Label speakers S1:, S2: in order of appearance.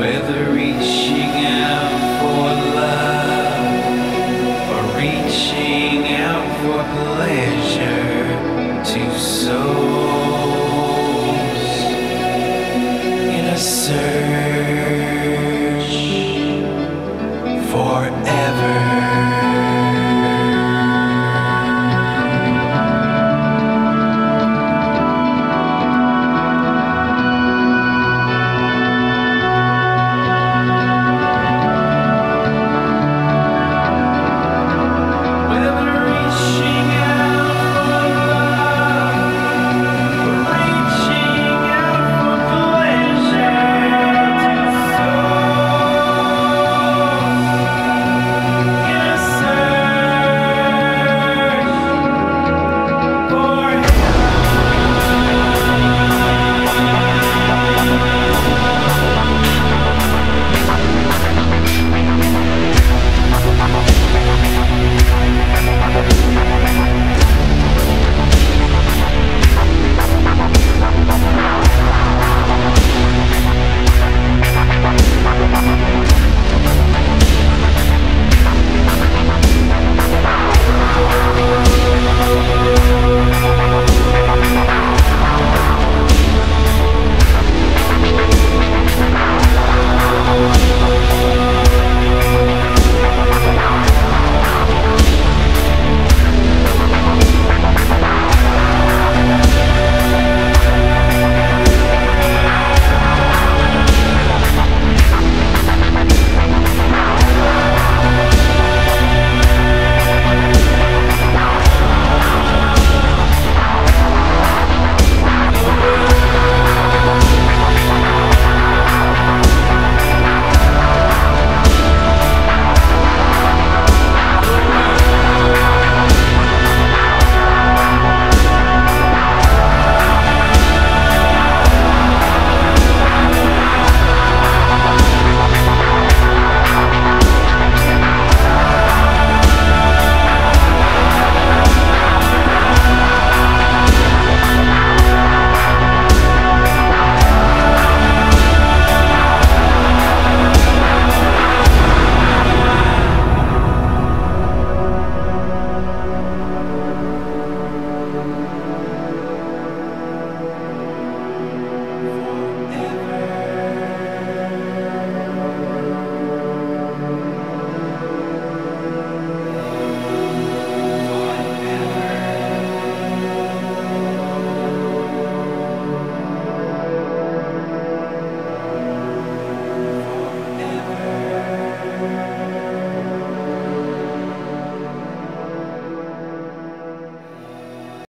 S1: Whether reaching out for love or reaching out for pleasure to souls in a search forever.